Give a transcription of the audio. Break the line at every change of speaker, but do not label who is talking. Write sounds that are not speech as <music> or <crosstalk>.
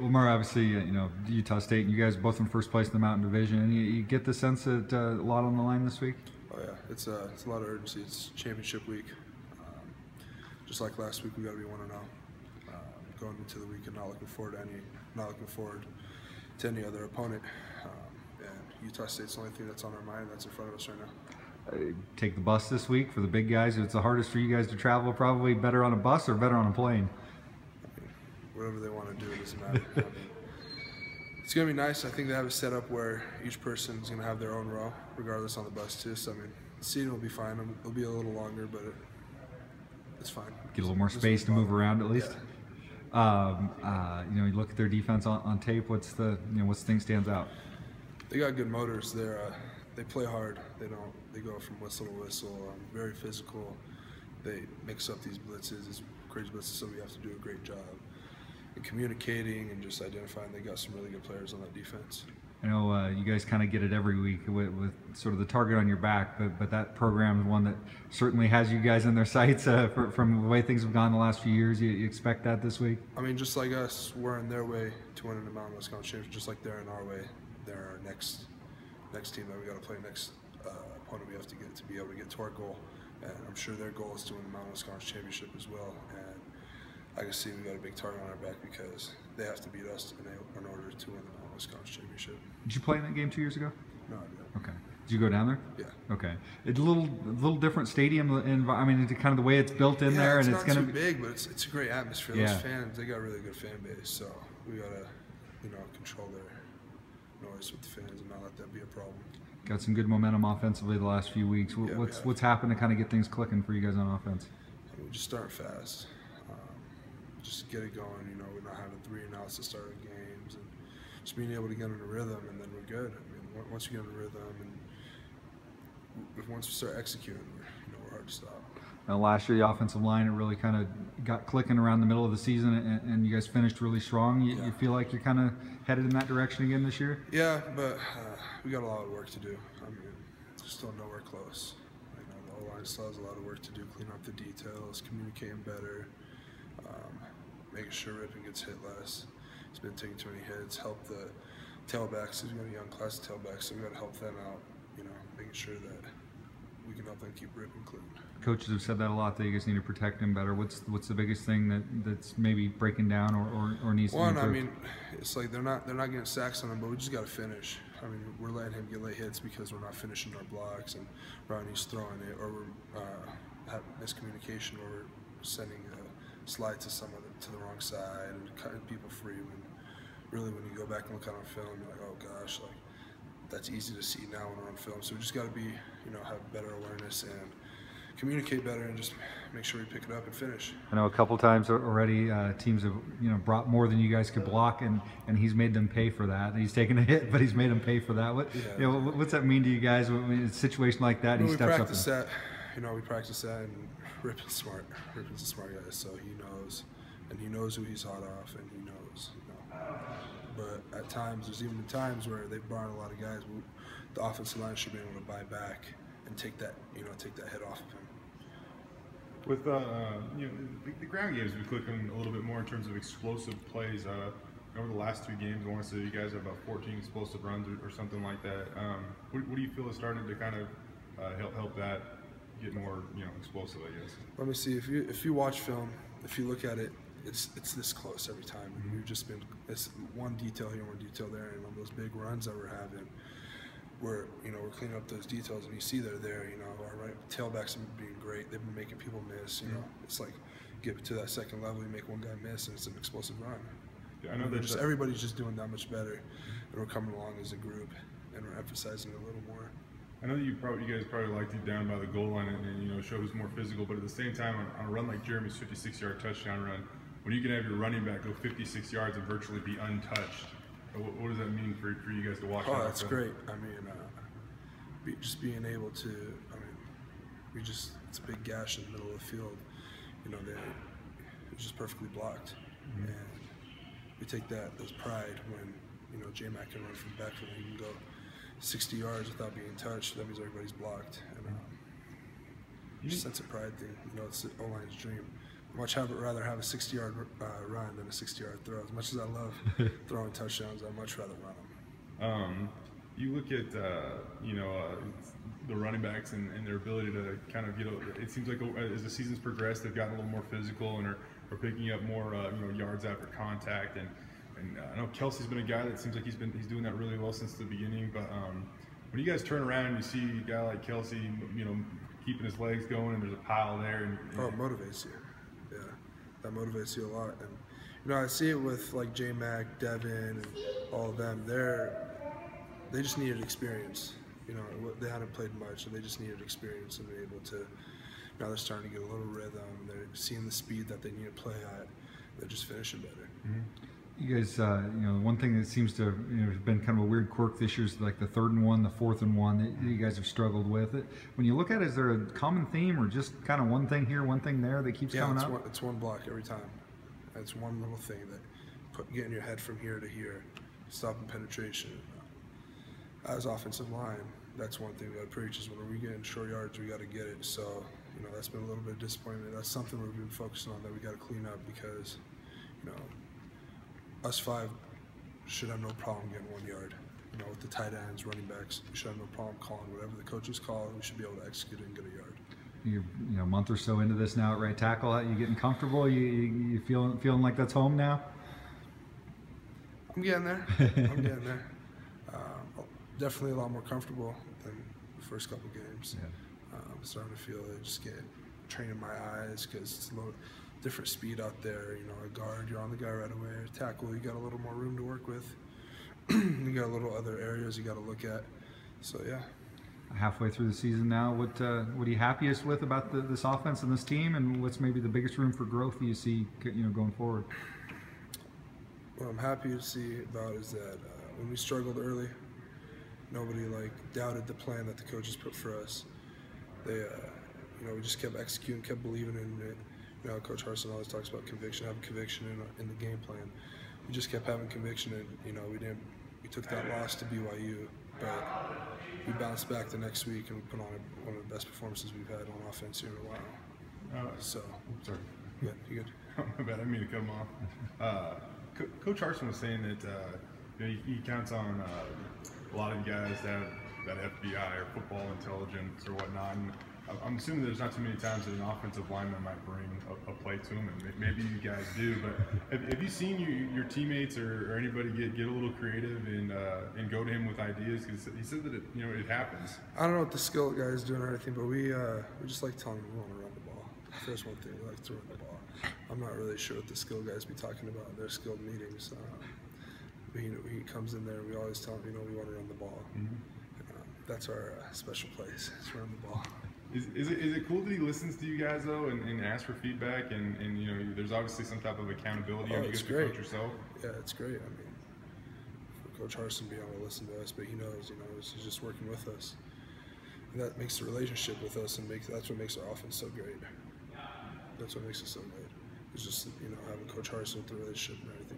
Lamar, obviously, uh, you know Utah State, and you guys both in first place in the Mountain Division. You, you get the sense that uh, a lot on the line this week.
Oh yeah, it's a it's a lot of urgency. It's championship week. Um, just like last week, we got to be one and zero. Um, going into the weekend, not looking forward to any, not looking forward to any other opponent. Um, and Utah State's the only thing that's on our mind that's in front of us right now.
Uh, take the bus this week for the big guys. It's the hardest for you guys to travel. Probably better on a bus or better on a plane.
Whatever they want to do, it doesn't matter. I mean, it's gonna be nice. I think they have a setup where each person is gonna have their own row, regardless on the bus too. So I mean, the seating will be fine. It'll be a little longer, but it, it's fine.
Get a little more space to move around at least. Yeah. Um, uh, you know, you look at their defense on, on tape. What's the you know what's the thing stands out?
They got good motors. They're uh, they play hard. They don't. They go from whistle to whistle. Um, very physical. They mix up these blitzes, these crazy blitzes. So we have to do a great job in communicating and just identifying. They got some really good players on that defense.
I know uh, you guys kind of get it every week with, with, sort of the target on your back, but but that program is one that certainly has you guys in their sights uh, for, from the way things have gone the last few years. You, you, expect that this week?
I mean, just like us, we're in their way to winning the Mountain West Conference Championship, just like they're in our way. They're our next next team that we got to play next uh, opponent we have to get to be able to get to our goal. And I'm sure their goal is to win the Mountain West Conference Championship as well. And I can see we got a big target on our back because they have to beat us in, order to win the Conference Championship.
Did you play in that game two years ago?
No, I didn't.
Okay. Did you go down there?
Yeah.
Okay. It's a little, a little different stadium. In, I mean, kind of the way it's built in
yeah,
there,
it's
and
it's
going
to be big, but it's, it's a great atmosphere. Yeah. Those fans, they got a really good fan base, so we gotta, you know, control their noise with the fans and not let that be a problem.
Got some good momentum offensively the last few weeks.
Yeah,
what's what's happened to kind of get things clicking for you guys on offense?
I mean, just start fast. Just get it going. You know, we're not having three and outs to start games, and just being able to get in a rhythm, and then we're good. I mean, once you get in a rhythm, and once we start executing, you know, we're hard to stop.
Now, last year, the offensive line it really kind of got clicking around the middle of the season, and, and you guys finished really strong. You, yeah. you feel like you're kind of headed in that direction again this year?
Yeah, but uh, we got a lot of work to do. I mean, still nowhere close. You know, the O line still has a lot of work to do, clean up the details, communicating better, um, making sure Rypien gets hit less. He's been taking too many hits. Help the tailbacks. He's got a young class of tailbacks, so we got to help them out. You know, making sure that we can help them keep Rypien clean.
Coaches have said that a lot. That you guys need to protect him better. What's what's the biggest thing that that's maybe breaking down or, or, or needs
One,
to be
I mean, it's like they're not they're not getting sacks on him, but we just got to finish. I mean, we're letting him get late hits because we're not finishing our blocks, and Ronnie's throwing it, or we're uh, having miscommunication, or we're sending a slide to some the, to the wrong side and cutting people free. When really, when you go back and look at on film, you're like, oh gosh, like that's easy to see now when we're on film. So we just got to be, you know, have better awareness and communicate better and just make sure we pick it up and finish.
I know a couple times already uh, teams have you know brought more than you guys could block, and, and he's made them pay for that. He's taken a hit, but he's made them pay for that. What yeah. you know, what's that mean to you guys? When in a situation like that,
when
he
steps
up.
We practice that. You know, we practice that, and Rypien's smart. Rypien's a smart guy, so he knows, and he knows who he's hot off, and he knows. You know. But at times, there's even times where they've brought a lot of guys. The offensive line should be able to buy back and take that, you know, take that hit off of him.
With uh, you know, the, the, ground games, we clicking a little bit more in terms of explosive plays. Uh, over the last two games, I want to say you guys have about 14 explosive runs or, or something like that. Um, what, what, do you feel is starting to kind of uh, help help that get more you know explosive? I guess.
Let me see. If you if you watch film, if you look at it, it's it's this close every time. Mm-hmm. We've just been it's one detail here, one detail there, and on those big runs that we're having we're you know we're cleaning up those details, and you see they're there. You know, our right tailbacks have been being great. They've been making people miss. You know, it's like get to that second level, you make one guy miss, and it's an explosive run.
Yeah, I know
that just everybody's just doing that much better, and we're coming along as a group, and we're emphasizing a little more.
I know that you probably you guys probably like to down by the goal line and, and, you know show who's more physical, but at the same time, on, on a run like Jeremy's 56-yard touchdown run, when you can have your running back go 56 yards and virtually be untouched, what, what, does that mean for, for you guys to watch?
Oh, that's great. I mean, uh, be, just being able to, I mean, we just, it's a big gash in the middle of the field. You know, they, it's just perfectly blocked. Mm-hmm. And we take that as pride when, you know, J-Mac can run from back and he can go 60 yards without being touched. That means everybody's blocked. And um, just sense of pride thing. You know, it's the O-line's dream. much have, rather have a 60 yard uh, run than a 60 yard throw. As much as I love <laughs> throwing touchdowns, I'd much rather run them.
Um, you look at uh, you know uh, the running backs and, and, their ability to kind of get. It seems like uh, as the seasons progress, they've gotten a little more physical and are, are picking up more uh, you know yards after contact. And, and uh, I know Kelsey's been a guy that seems like he's been he's doing that really well since the beginning. But um, when you guys turn around and you see a guy like Kelsey, you know, keeping his legs going, and there's a pile there, and, and
oh, it motivates you. Yeah, that motivates you a lot. And you know, I see it with like J Mac, Devin, and all of them. They're they just needed experience. You know, they hadn't played much, and they just needed experience and be able to. Now they're starting to get a little rhythm. They're seeing the speed that they need to play at. They're just finishing better.
Mm-hmm. You guys, uh, you know, one thing that seems to you know been kind of a weird quirk this year is like the third and one, the fourth and one that you guys have struggled with. It when you look at, it, is there a common theme or just kind of one thing here, one thing there that keeps
yeah,
coming
it's
up?
One, it's one block every time. It's one little thing that put getting your head from here to here, stopping penetration as offensive line, that's one thing we got to preach is when we get in short yards, we got to get it. So, you know, that's been a little bit of disappointment. That's something we've been focusing on that we got to clean up because, you know, us five should have no problem getting one yard. You know, with the tight ends, running backs, we should have no problem calling whatever the coaches call. We should be able to execute it and get a yard.
You're you know a month or so into this now at right tackle. Are You getting comfortable? You you, feeling feeling like that's home now?
I'm getting there. <laughs> I'm getting there definitely a lot more comfortable than the first couple games. Yeah. Um, starting to feel it, just get training my eyes because it's a little different speed out there. You know, a guard, you're on the guy right away. A tackle, you got a little more room to work with. <clears throat> you got a little other areas you got to look at. So yeah.
Halfway through the season now, what uh, what are you happiest with about the, this offense and this team, and what's maybe the biggest room for growth you see, you know, going forward?
What I'm happy to see about is that uh, when we struggled early, nobody like doubted the plan that the coaches put for us. They, uh, you know, we just kept executing, kept believing in it. You know, Coach Harsin always talks about conviction, having conviction in, in the game plan. We just kept having conviction, and you know, we didn't. We took that loss to BYU, but we bounced back the next week and we put on a, one of the best performances we've had on offense here in a while. Uh, so,
sorry.
Good, you good? <laughs>
My bad. I didn't mean to cut him off. Uh, Co- Coach Harsin was saying that uh, you know, he, he, counts on uh, a lot of guys that have that FBI or football intelligence or whatnot. And I'm assuming there's not too many times that an offensive lineman might bring a, a play to him, and maybe you guys do. But have, have you seen you, your teammates or, or, anybody get, get a little creative and uh, and go to him with ideas? Because he said that it you know it happens.
I don't know what the skill guy is doing or anything, but we uh, we just like telling him we want to run the ball. First one thing, we like to run the ball. I'm not really sure what the skill guys be talking about in their skilled meetings. Uh, he, he comes in there. We always tell him, you know, we want to run the ball. Mm-hmm. Uh, that's our uh, special place. It's run the ball.
Is, is, it, is it cool that he listens to you guys though and, and asks for feedback and, and you know there's obviously some type of accountability
oh,
you get
to coach
yourself.
Yeah, it's great. I mean, for Coach Harsin being able to listen to us, but he knows, you know, he's just working with us. And that makes the relationship with us and makes that's what makes our offense so great. That's what makes it so great. It's just you know having Coach Harsin with the relationship and everything makes it.
Oui.